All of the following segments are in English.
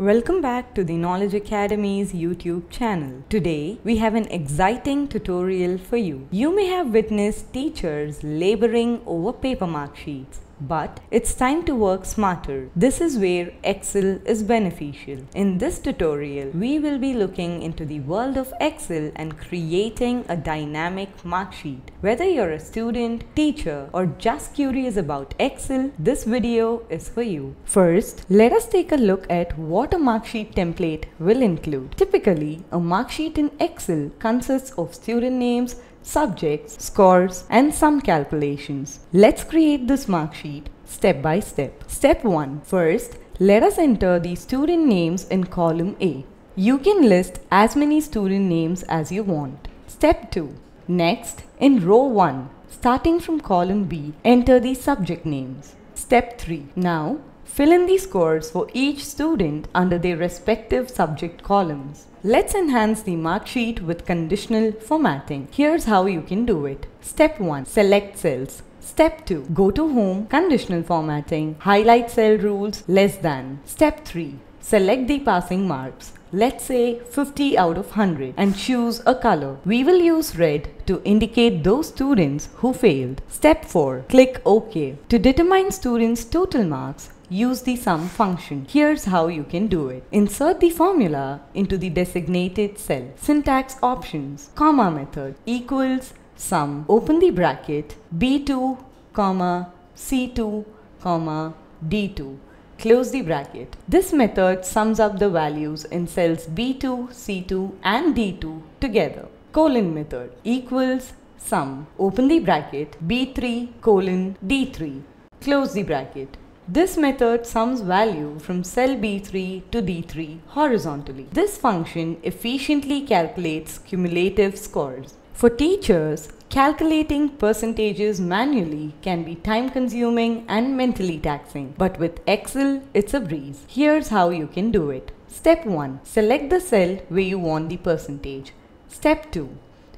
Welcome back to the Knowledge Academy's YouTube channel. Today, we have an exciting tutorial for you. You may have witnessed teachers laboring over paper mark sheets. But it's time to work smarter. This is where Excel is beneficial. In this tutorial, we will be looking into the world of Excel and creating a dynamic mark sheet. Whether you're a student, teacher, or just curious about Excel, this video is for you. First, let us take a look at what a mark sheet template will include. Typically, a mark sheet in Excel consists of student names, subjects, scores, and some calculations. Let's create this mark sheet step by step. Step 1. First, let us enter the student names in column A. You can list as many student names as you want. Step 2. Next, in row 1, starting from column B, enter the subject names. Step 3. Now, Fill in the scores for each student under their respective subject columns. Let's enhance the mark sheet with conditional formatting. Here's how you can do it. Step 1. Select cells. Step 2. Go to Home, Conditional Formatting, Highlight Cell Rules, Less Than. Step 3. Select the passing marks let's say 50 out of 100 and choose a color. We will use red to indicate those students who failed. Step 4. Click OK. To determine students' total marks, use the sum function. Here's how you can do it. Insert the formula into the designated cell. Syntax options, comma method equals sum, open the bracket, B2, comma, C2, comma, D2 Close the bracket. This method sums up the values in cells B2, C2 and D2 together. Colon method equals sum. Open the bracket B3 colon D3. Close the bracket. This method sums value from cell B3 to D3 horizontally. This function efficiently calculates cumulative scores. For teachers, calculating percentages manually can be time consuming and mentally taxing. But with Excel, it's a breeze. Here's how you can do it. Step 1. Select the cell where you want the percentage. Step 2.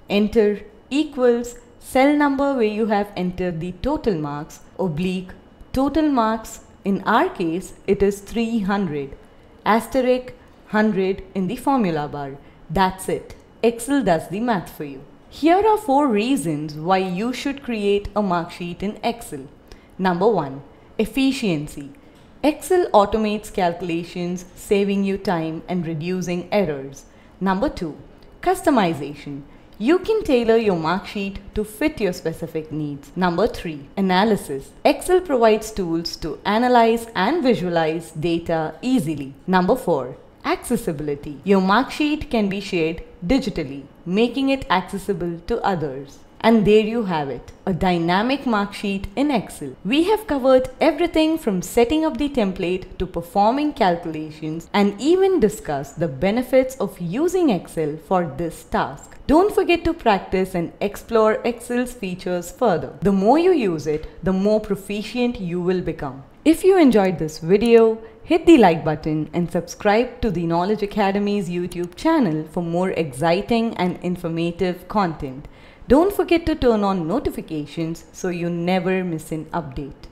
Enter equals cell number where you have entered the total marks oblique total marks. In our case, it is 300. Asterisk 100 in the formula bar. That's it. Excel does the math for you. Here are four reasons why you should create a mark sheet in Excel. Number one, efficiency. Excel automates calculations, saving you time and reducing errors. Number two, customization. You can tailor your mark sheet to fit your specific needs. Number three, analysis. Excel provides tools to analyze and visualize data easily. Number four, Accessibility. Your mark sheet can be shared digitally, making it accessible to others. And there you have it, a dynamic mark sheet in Excel. We have covered everything from setting up the template to performing calculations and even discussed the benefits of using Excel for this task. Don't forget to practice and explore Excel's features further. The more you use it, the more proficient you will become. If you enjoyed this video, hit the like button and subscribe to the Knowledge Academy's YouTube channel for more exciting and informative content. Don't forget to turn on notifications so you never miss an update.